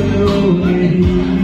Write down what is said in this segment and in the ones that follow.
you.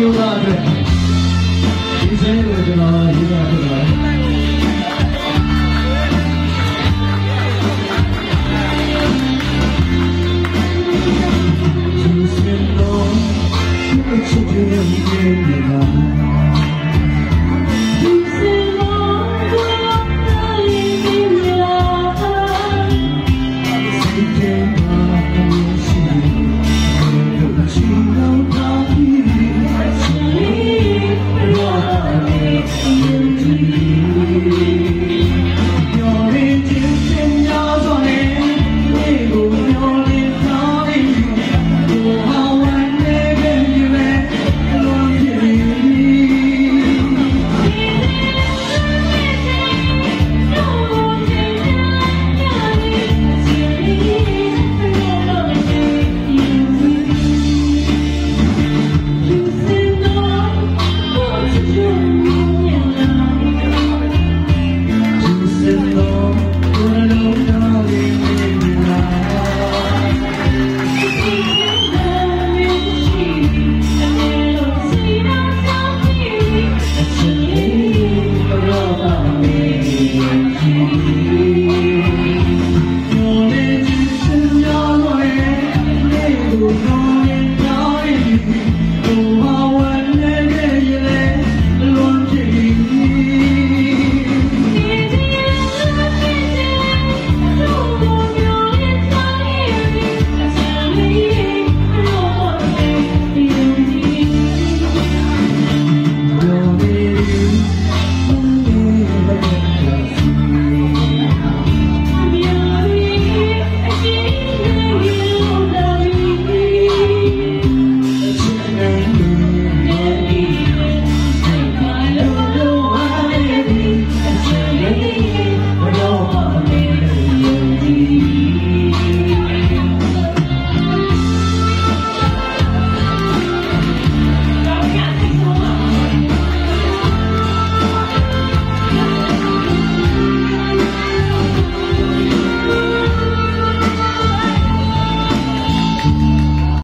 yıllardır Bize ödün ağlar yine akılar Yeah.